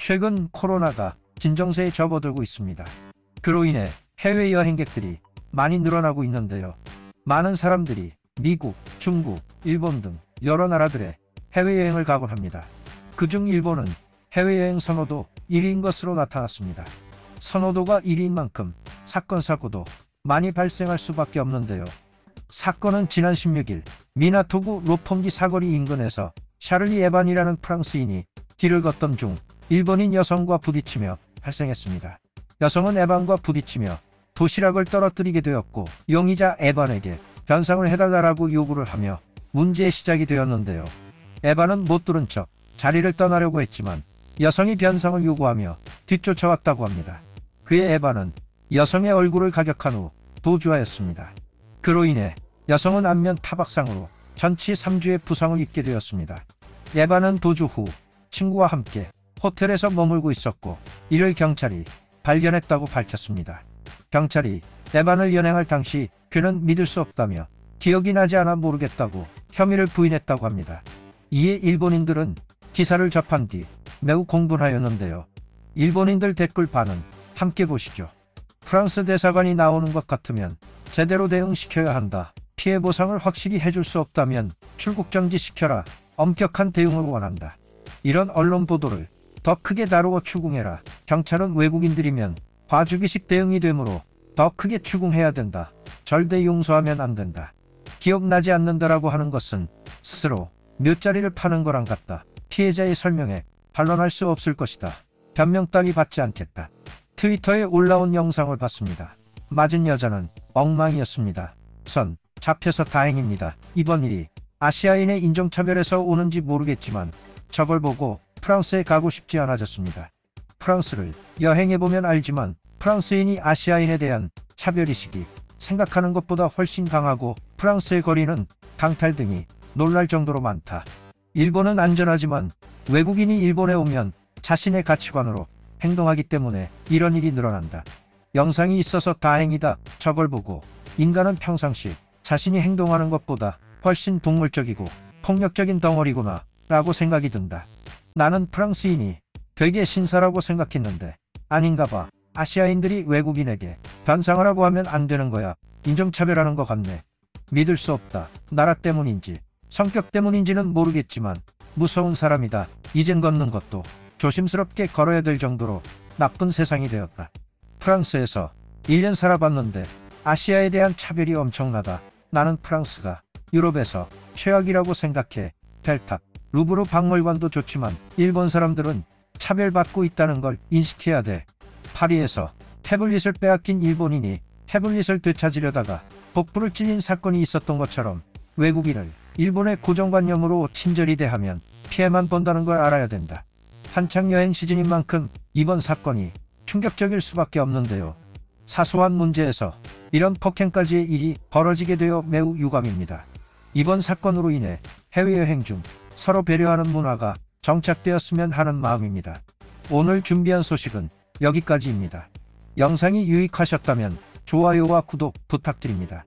최근 코로나가 진정세에 접어들고 있습니다. 그로 인해 해외 여행객들이 많이 늘어나고 있는데요. 많은 사람들이 미국, 중국, 일본 등 여러 나라들의 해외여행을 가곤 합니다. 그중 일본은 해외여행 선호도 1위인 것으로 나타났습니다. 선호도가 1위인 만큼 사건 사고도 많이 발생할 수밖에 없는데요. 사건은 지난 16일 미나토구 로폰기 사거리 인근에서 샤를리 에반이라는 프랑스인이 길을 걷던 중 일본인 여성과 부딪히며 발생했습니다. 여성은 에반과 부딪히며 도시락을 떨어뜨리게 되었고 용의자 에반에게 변상을 해달라고 요구를 하며 문제의 시작이 되었는데요. 에반은 못 들은 척 자리를 떠나려고 했지만 여성이 변상을 요구하며 뒤쫓아왔다고 합니다. 그의 에반은 여성의 얼굴을 가격한 후 도주하였습니다. 그로 인해 여성은 안면 타박상으로 전치 3주의 부상을 입게 되었습니다. 에반은 도주 후 친구와 함께 호텔에서 머물고 있었고 이를 경찰이 발견했다고 밝혔습니다. 경찰이 에반을 연행할 당시 그는 믿을 수 없다며 기억이 나지 않아 모르겠다고 혐의를 부인했다고 합니다. 이에 일본인들은 기사를 접한 뒤 매우 공분하였는데요. 일본인들 댓글 반응 함께 보시죠. 프랑스 대사관이 나오는 것 같으면 제대로 대응시켜야 한다. 피해 보상을 확실히 해줄 수 없다면 출국 정지 시켜라. 엄격한 대응을 원한다. 이런 언론 보도를 더 크게 다루어 추궁해라. 경찰은 외국인들이면 봐주기식 대응이 되므로 더 크게 추궁해야 된다. 절대 용서하면 안 된다. 기억나지 않는다라고 하는 것은 스스로 몇 자리를 파는 거랑 같다. 피해자의 설명에 반론할 수 없을 것이다. 변명 따위 받지 않겠다. 트위터에 올라온 영상을 봤습니다. 맞은 여자는 엉망이었습니다. 선 잡혀서 다행입니다. 이번 일이 아시아인의 인종차별에서 오는지 모르겠지만 저걸 보고 프랑스에 가고 싶지 않아졌습니다. 프랑스를 여행해보면 알지만 프랑스인이 아시아인에 대한 차별의식이 생각하는 것보다 훨씬 강하고 프랑스의 거리는 강탈 등이 놀랄 정도로 많다. 일본은 안전하지만 외국인이 일본에 오면 자신의 가치관으로 행동하기 때문에 이런 일이 늘어난다. 영상이 있어서 다행이다. 저걸 보고 인간은 평상시 자신이 행동하는 것보다 훨씬 동물적이고 폭력적인 덩어리구나 라고 생각이 든다. 나는 프랑스인이 되게 신사라고 생각했는데 아닌가 봐. 아시아인들이 외국인에게 변상을 하고 하면 안 되는 거야. 인종차별하는 것 같네. 믿을 수 없다. 나라 때문인지 성격 때문인지는 모르겠지만 무서운 사람이다. 이젠 걷는 것도 조심스럽게 걸어야 될 정도로 나쁜 세상이 되었다. 프랑스에서 1년 살아봤는데 아시아에 대한 차별이 엄청나다. 나는 프랑스가 유럽에서 최악이라고 생각해. 델탑, 루브르 박물관도 좋지만 일본 사람들은 차별받고 있다는 걸 인식해야 돼. 파리에서 태블릿을 빼앗긴 일본인이 태블릿을 되찾으려다가 복부를 찔린 사건이 있었던 것처럼 외국인을 일본의 고정관념으로 친절히 대하면 피해만 본다는 걸 알아야 된다. 한창 여행 시즌인 만큼 이번 사건이 충격적일 수밖에 없는데요. 사소한 문제에서 이런 폭행까지의 일이 벌어지게 되어 매우 유감입니다. 이번 사건으로 인해 해외여행 중 서로 배려하는 문화가 정착되었으면 하는 마음입니다. 오늘 준비한 소식은 여기까지입니다. 영상이 유익하셨다면 좋아요와 구독 부탁드립니다.